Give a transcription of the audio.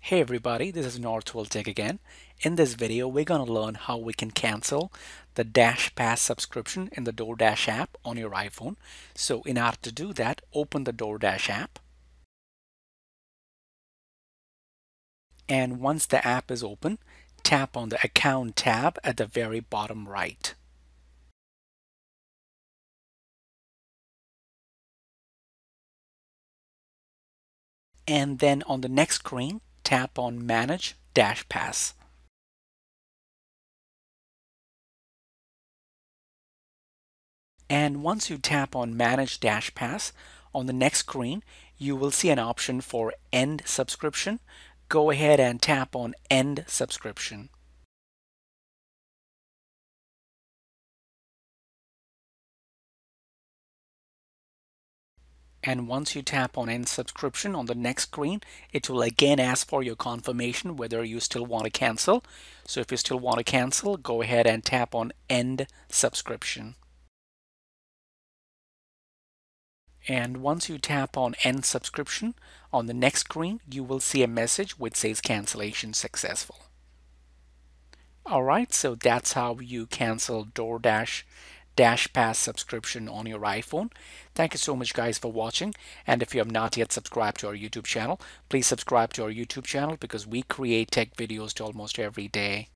Hey everybody, this is Northville again. In this video, we're going to learn how we can cancel the DashPass subscription in the DoorDash app on your iPhone. So in order to do that, open the DoorDash app. And once the app is open, tap on the Account tab at the very bottom right. And then on the next screen, tap on Manage DashPass. And once you tap on Manage DashPass, on the next screen, you will see an option for End Subscription. Go ahead and tap on End Subscription. And once you tap on end subscription on the next screen it will again ask for your confirmation whether you still want to cancel. So if you still want to cancel go ahead and tap on end subscription. And once you tap on end subscription on the next screen you will see a message which says cancellation successful. Alright so that's how you cancel DoorDash DashPass subscription on your iPhone. Thank you so much guys for watching and if you have not yet subscribed to our YouTube channel please subscribe to our YouTube channel because we create tech videos to almost every day.